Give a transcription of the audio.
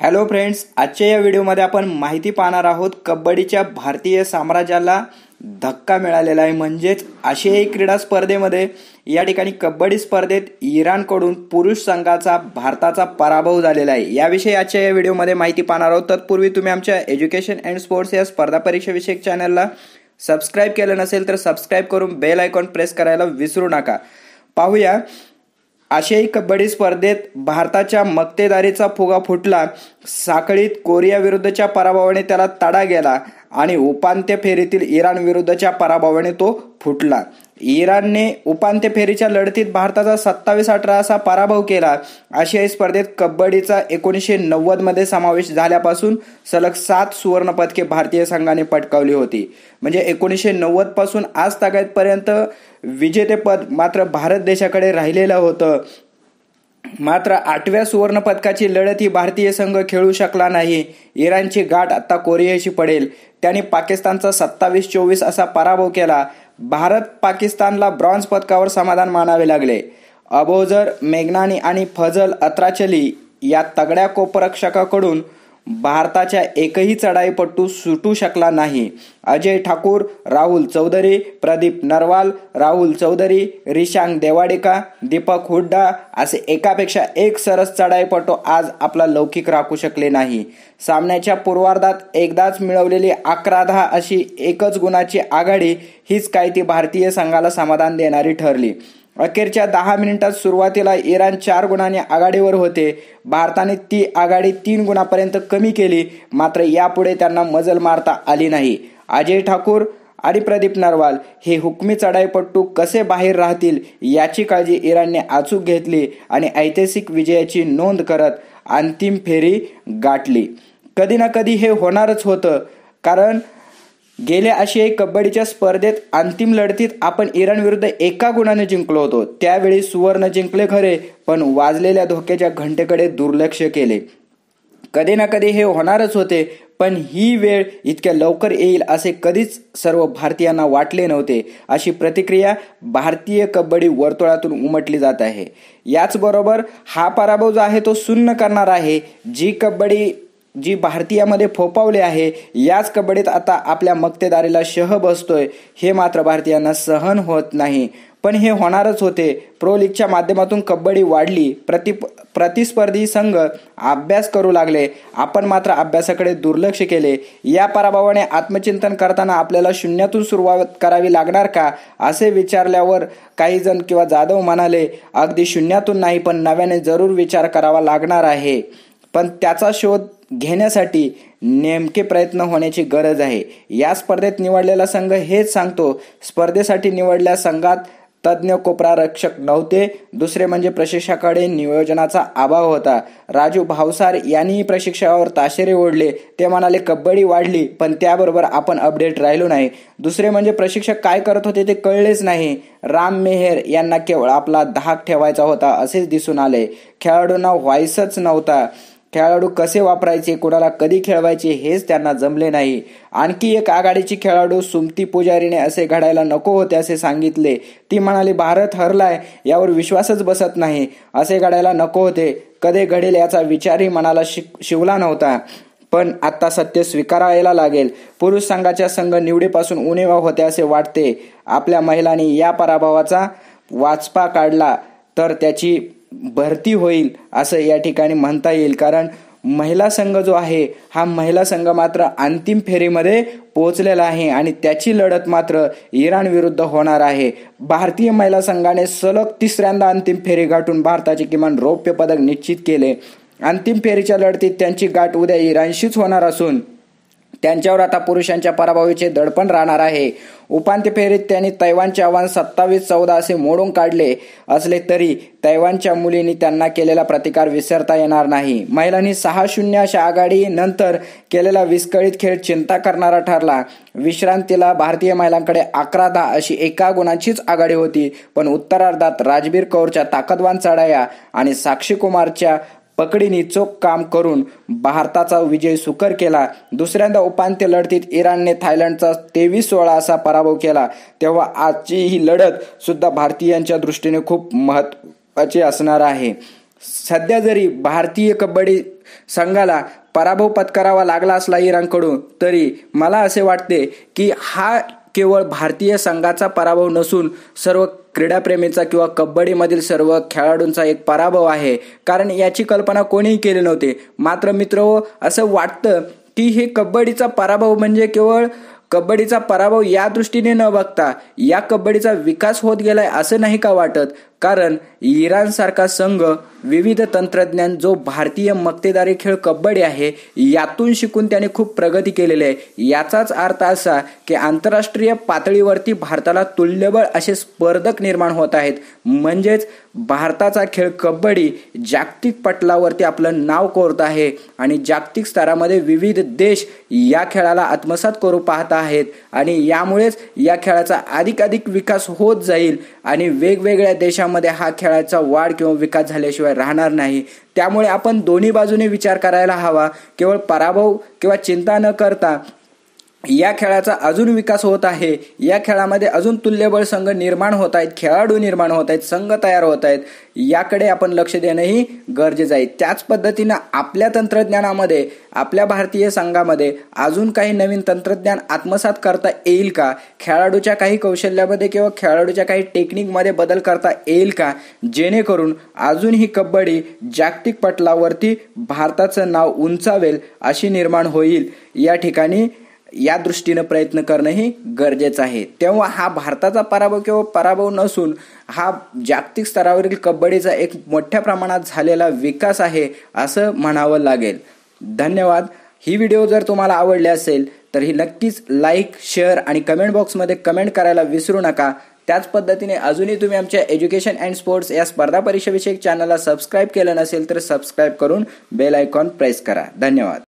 Hello friends आजच्या या व्हिडिओमध्ये आपण माहिती पाहणार आहोत कबड्डीच्या भारतीय साम्राज्याला धक्का मिळालेला आहे. म्हणजेच आशियाई क्रीडा स्पर्धेमध्ये या ठिकाणी कबड्डी स्पर्धेत इराणकडून पुरुष संघाचा भारताचा पराभव झालेला आहे. याविषयी आजच्या या व्हिडिओमध्ये माहिती पाहणार आहोत. तत्पूर्वी तुम्ही आमच्या एज्युकेशन अँड स्पोर्ट्स या स्पर्धा परीक्षाविषयक चॅनलला सबस्क्राईब केलं नसेल तर सबस्क्राईब करून बेल आयकॉन प्रेस करायला विसरू नका. पाहूया आशियाई कबड्डी स्पर्धेत भारताच्या मक्तेदारीचा फुगा फुटला. साखळीत कोरिया विरुद्धच्या पराभवाने त्याला तडा गेला आणि उपांत्य फेरीतील इराण विरुद्धच्या पराभवाने तो फुटला. इराणने उपांत्य फेरीच्या लढतीत भारताचा सत्तावीस अठरा असा पराभव केला. आशियाई स्पर्धेत कबड्डीचा एकोणीसशे नव्वदमध्ये समावेश झाल्यापासून सलग सात सुवर्णपदके भारतीय संघाने पटकावली होती. म्हणजे एकोणीसशे नव्वदपासून आज तागायतपर्यंत विजेतेपद मात्र भारत देशाकडे राहिलेलं होतं. मात्र आठव्या सुवर्णपदकाची लढत ही भारतीय संघ खेळू शकला नाही. इराणची गाठ आता कोरियाशी पडेल. त्याने पाकिस्तानचा सत्तावीस चोवीस असा पराभव केला. भारत पाकिस्तानला ब्रॉन्झ पदकावर समाधान मानावे लागले. अबोजर मेघनानी आणि फजल अत्राचली या तगड्या कोपरक्षकाकडून भारताच्या एकही चढाईपटू सुटू शकला नाही. अजय ठाकूर राहुल चौधरी प्रदीप नरवाल राहुल चौधरी रिशांग देवाडेका दीपक हुड्डा असे एकापेक्षा एक सरस चढाईपटू आज आपला लौकिक राखू शकले नाही. सामन्याच्या पूर्वार्धात एकदाच मिळवलेली अकरा दहा अशी एकच गुणाची आघाडी हीच काय ती भारतीय संघाला समाधान देणारी ठरली. अखेरच्या दहा मिनिटात सुरुवातीला इराण चार गुणांनी आघाडीवर होते. भारताने ती आघाडी तीन गुणापर्यंत कमी केली मात्र यापुढे त्यांना मजल मारता आली नाही. अजय ठाकूर आणि प्रदीप नरवाल हे हुकमी चढाईपट्टू कसे बाहेर राहतील याची काळजी इराणने अचूक घेतली आणि ऐतिहासिक विजयाची नोंद करत अंतिम फेरी गाठली. कधी ना कधी हे होणारच होतं कारण गेल्या आशियाई कबड्डीच्या स्पर्धेत अंतिम लढतीत आपण इराण विरुद्ध एका गुणाने जिंकलो होतो. त्यावेळी सुवर्ण जिंकले खरे पण वाजलेल्या धोक्याच्या घंटेकडे दुर्लक्ष केले. कधी ना कधी हे होणारच होते पण ही वेळ इतक्या लवकर येईल असे कधीच सर्व भारतीयांना वाटले नव्हते अशी प्रतिक्रिया भारतीय कबड्डी वर्तुळातून उमटली जात आहे. याचबरोबर हा पराभव जो आहे तो सुन्न करणार आहे जी कबड्डी जी भारतीयामध्ये फोपावले आहे याच कबड्डीत आता आपल्या मक्तेदारीला शह बसतोय. हे मात्र भारतीयांना सहन होत नाही. पण हे होणारच होते. प्रो लीगच्या माध्यमातून कबड्डी वाढली. प्रति प्रतिस्पर्धी संघ अभ्यास करू लागले. आपण मात्र अभ्यासाकडे दुर्लक्ष केले. या पराभवाने आत्मचिंतन करताना आपल्याला शून्यातून सुरुवात करावी लागणार का? असे विचारल्यावर काही जण किंवा जाधव म्हणाले अगदी शून्यातून नाही पण नव्याने जरूर विचार करावा लागणार आहे. पण त्याचा शोध घेण्यासाठी नेमके प्रयत्न होण्याची गरज आहे. या स्पर्धेत निवडलेला संघ हेच सांगतो. स्पर्धेसाठी निवडल्या संघात तज्ज्ञ कोपरारक्षक नव्हते. दुसरे म्हणजे प्रशिक्षकाकडे नियोजनाचा अभाव होता. राजू भावसार यांनीही प्रशिक्षकावर ताशेरे ओढले. ते म्हणाले कबड्डी वाढली पण त्याबरोबर आपण अपडेट राहिलो नाही. दुसरे म्हणजे प्रशिक्षक काय करत होते ते कळलेच नाही. राम मेहेर यांना केवळ आपला धाक ठेवायचा होता असेच दिसून आले. खेळाडूंना व्हायसच नव्हता. खेळाडू कसे वापरायचे कोणाला कधी खेळवायचे हेच त्यांना जमले नाही. आणखी एक आघाडीची खेळाडू सुमती पुजारीने असे घडायला नको होते असे सांगितले. ती म्हणाली भारत हरलाय यावर विश्वासच बसत नाही. असे घडायला नको होते. कधी घडेल याचा विचारही मनाला शिक शिवला नव्हता. पण आता सत्य स्वीकारायला लागेल. पुरुष संघाच्या संघ निवडीपासून उणेवा होते असे वाटते. आपल्या महिलांनी या पराभवाचा वाचपा काढला तर त्याची भरती होईल असं या ठिकाणी म्हणता येईल. कारण महिला संघ जो आहे हा महिला संघ मात्र अंतिम फेरीमध्ये पोहोचलेला आहे आणि त्याची लढत मात्र इराण विरुद्ध होणार आहे. भारतीय महिला संघाने सलग तिसऱ्यांदा अंतिम फेरी गाठून भारताचे किमान रौप्य पदक निश्चित केले. अंतिम फेरीच्या लढतीत त्यांची गाठ उद्या इराणशीच होणार असून त्यांच्यावर आता पुरुषांच्या पराभवाचे दडपण राहणार आहे. उपांत्य फेरीत त्यांनी तैवानचे आव्हान सत्तावीस चौदा असे मोडून काढले असले तरी तैवानच्या मुलींनी त्यांना केलेला प्रतिकार विसरता येणार नाही. महिलांनी सहा शून्य अशा आघाडी नंतर केलेला विस्कळीत खेळ चिंता करणारा ठरला. विश्रांतीला भारतीय महिलांकडे अकरा दहा अशी एका गुणांचीच आघाडी होती पण उत्तरार्धात राजबीर कौरच्या ताकदवान चढाया आणि साक्षी कुमारच्या पकडीने चोख काम करून भारताचा विजय सुकर केला. दुसऱ्यांदा उपांत्य लढतीत इराणने थायलंडचा तेवीस सोळा असा पराभव केला. तेव्हा आजची ही लढत सुद्धा भारतीयांच्या दृष्टीने खूप महत्वाची असणार आहे. सध्या जरी भारतीय कबड्डी संघाला पराभव पत्करावा लागला असला इराणकडून तरी मला असे वाटते की हा केवळ भारतीय संघाचा पराभव नसून सर्व क्रीडाप्रेमीचा किंवा कबड्डीमधील सर्व खेळाडूंचा एक पराभव आहे. कारण याची कल्पना कोणीही केली नव्हती. मात्र मित्र असं वाटतं की हे कबड्डीचा पराभव म्हणजे केवळ कबड्डीचा पराभव या दृष्टीने न बघता या कबड्डीचा विकास होत गेलाय असं नाही का वाटत? कारण इराणसारखा संघ विविध तंत्रज्ञान जो भारतीय मक्तेदारी खेळ कबड्डी आहे यातून शिकून त्याने खूप प्रगती केलेली आहे. याचाच अर्थ असा की आंतरराष्ट्रीय पातळीवरती भारताला तुल्यबळ असे स्पर्धक निर्माण होत आहेत. म्हणजेच भारताचा खेळ कबड्डी जागतिक पटलावरती आपलं नाव कोरत आहे आणि जागतिक स्तरामध्ये विविध देश या खेळाला आत्मसात करू पाहत आहेत. आणि यामुळेच या खेळाचा अधिकाधिक विकास होत जाईल आणि वेगवेगळ्या देशामध्ये हा खेळाचा वाढ किंवा विकास झाल्याशिवाय राहणार नाही. त्यामुळे आपण दोन्ही बाजूने विचार करायला हवा. केवळ पराभव किंवा चिंता न करता या खेळाचा अजून विकास होत आहे. या खेळामध्ये अजून तुल्यबळ संघ निर्माण होत आहेत खेळाडू निर्माण होत आहेत संघ तयार होत आहेत. याकडे आपण लक्ष देणंही गरजेचं आहे. त्याच पद्धतीनं आपल्या तंत्रज्ञानामध्ये आपल्या भारतीय संघामध्ये अजून काही नवीन तंत्रज्ञान आत्मसात करता येईल का? खेळाडूच्या काही कौशल्यामध्ये किंवा खेळाडूच्या काही टेक्निकमध्ये बदल करता येईल का? जेणेकरून अजून ही कबड्डी जागतिक पटलावरती भारताचं नाव उंचावेल अशी निर्माण होईल. या ठिकाणी या दृष्टीनं प्रयत्न करणंही गरजेचं आहे. तेव्हा हा भारताचा पराभव किंवा पराभव नसून हा जागतिक स्तरावरील कबड्डीचा एक मोठ्या प्रमाणात झालेला विकास आहे असं म्हणावं लागेल. धन्यवाद. ही व्हिडिओ जर तुम्हाला आवडली असेल तर ही नक्कीच लाईक शेअर आणि कमेंट बॉक्समध्ये कमेंट करायला विसरू नका. त्याच पद्धतीने अजूनही तुम्ही आमच्या एज्युकेशन अँड स्पोर्ट्स या स्पर्धा परीक्षाविषयक चॅनलला सबस्क्राईब केलं नसेल तर सबस्क्राईब करून बेल आयकॉन प्रेस करा. धन्यवाद.